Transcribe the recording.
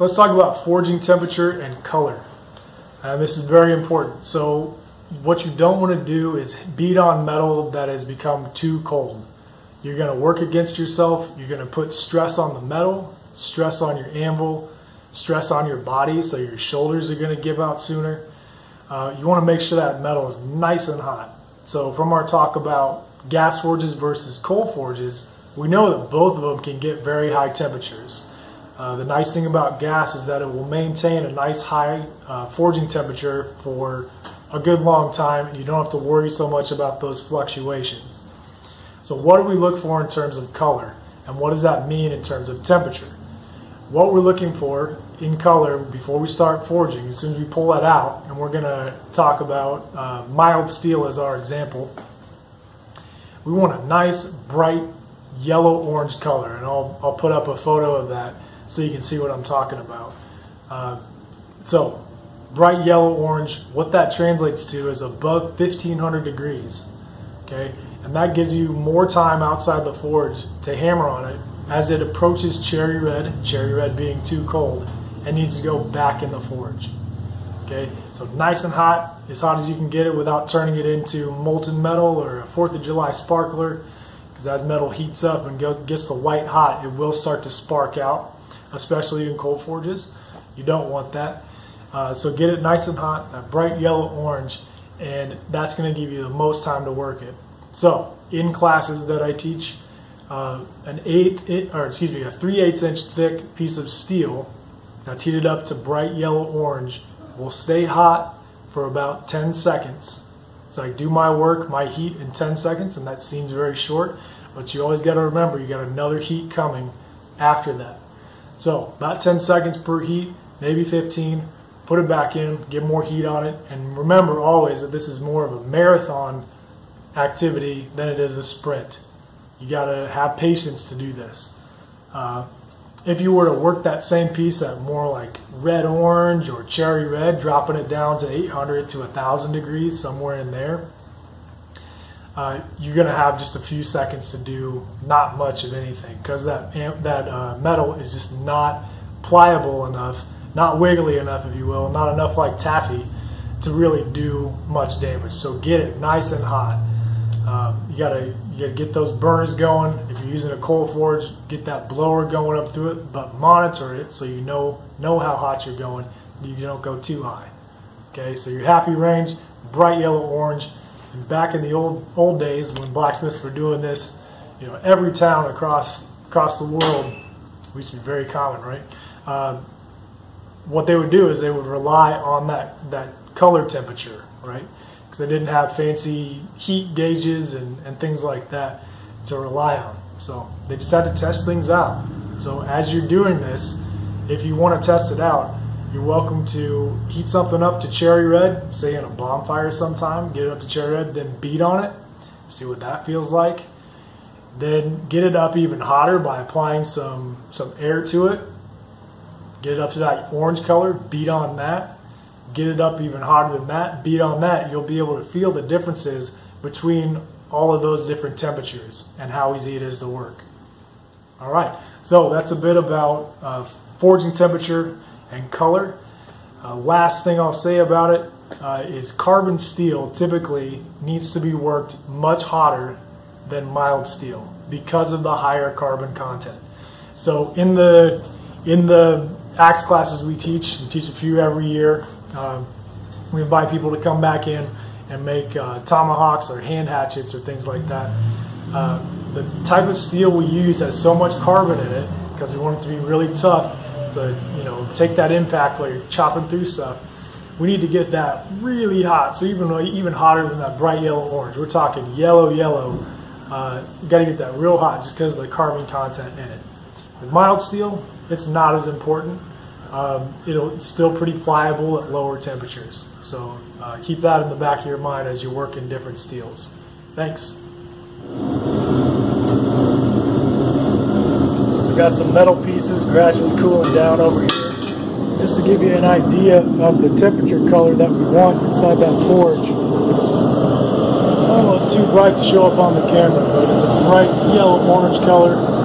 let's talk about forging temperature and color. Uh, this is very important. So what you don't want to do is beat on metal that has become too cold. You're going to work against yourself. You're going to put stress on the metal, stress on your anvil, stress on your body, so your shoulders are going to give out sooner. Uh, you want to make sure that metal is nice and hot. So from our talk about gas forges versus coal forges, we know that both of them can get very high temperatures. Uh, the nice thing about gas is that it will maintain a nice high uh, forging temperature for a good long time and you don't have to worry so much about those fluctuations. So what do we look for in terms of color and what does that mean in terms of temperature? What we're looking for in color before we start forging, as soon as we pull that out, and we're going to talk about uh, mild steel as our example, we want a nice bright yellow orange color and I'll, I'll put up a photo of that so you can see what I'm talking about. Uh, so, bright yellow orange, what that translates to is above 1500 degrees. Okay, and that gives you more time outside the forge to hammer on it as it approaches cherry red, cherry red being too cold, and needs to go back in the forge. Okay, so nice and hot, as hot as you can get it without turning it into molten metal or a 4th of July sparkler, because as metal heats up and gets the white hot, it will start to spark out especially in coal forges. You don't want that. Uh, so get it nice and hot, that bright yellow orange, and that's going to give you the most time to work it. So in classes that I teach, uh, an eight, or excuse me, a three eighths inch thick piece of steel that's heated up to bright yellow orange will stay hot for about 10 seconds. So I do my work, my heat in 10 seconds, and that seems very short, but you always got to remember you got another heat coming after that. So about 10 seconds per heat, maybe 15. Put it back in, get more heat on it, and remember always that this is more of a marathon activity than it is a sprint. You got to have patience to do this. Uh, if you were to work that same piece at more like red orange or cherry red, dropping it down to 800 to 1000 degrees, somewhere in there, uh, you're going to have just a few seconds to do not much of anything because that that uh, metal is just not pliable enough, not wiggly enough, if you will, not enough like taffy to really do much damage. So get it nice and hot. Um, you gotta you gotta get those burners going. If you're using a coal forge, get that blower going up through it, but monitor it so you know know how hot you're going. You don't go too high. Okay, so your happy range, bright yellow orange back in the old old days when blacksmiths were doing this, you know, every town across across the world, used to be very common, right? Uh, what they would do is they would rely on that that color temperature, right? Because they didn't have fancy heat gauges and, and things like that to rely on. So they just had to test things out. So as you're doing this, if you want to test it out, you're welcome to heat something up to cherry red, say in a bonfire sometime, get it up to cherry red, then beat on it, see what that feels like. Then get it up even hotter by applying some, some air to it. Get it up to that orange color, beat on that. Get it up even hotter than that, beat on that. You'll be able to feel the differences between all of those different temperatures and how easy it is to work. All right, so that's a bit about uh, forging temperature and color. Uh, last thing I'll say about it uh, is carbon steel typically needs to be worked much hotter than mild steel because of the higher carbon content. So in the in the axe classes we teach, we teach a few every year. Um, we invite people to come back in and make uh, tomahawks or hand hatchets or things like that. Uh, the type of steel we use has so much carbon in it because we want it to be really tough to you know take that impact while you're chopping through stuff. We need to get that really hot, so even even hotter than that bright yellow orange. We're talking yellow yellow. Uh, got to get that real hot just because of the carbon content in it. With mild steel, it's not as important. Um, it'll it's still pretty pliable at lower temperatures. So uh, keep that in the back of your mind as you work in different steels. Thanks. Got some metal pieces gradually cooling down over here. Just to give you an idea of the temperature color that we want inside that forge. It's almost too bright to show up on the camera, but it's a bright yellow orange color.